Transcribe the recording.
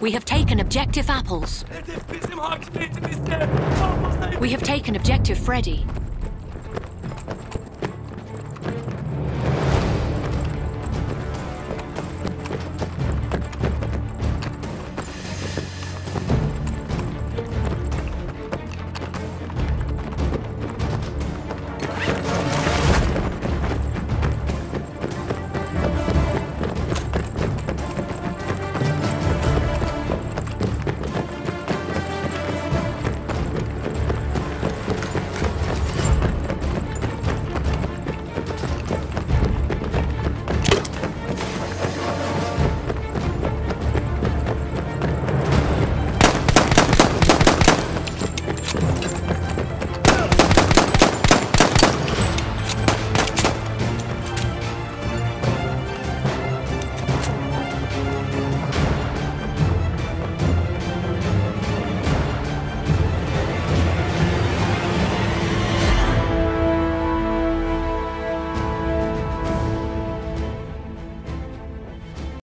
We have taken objective apples. We have taken objective Freddy.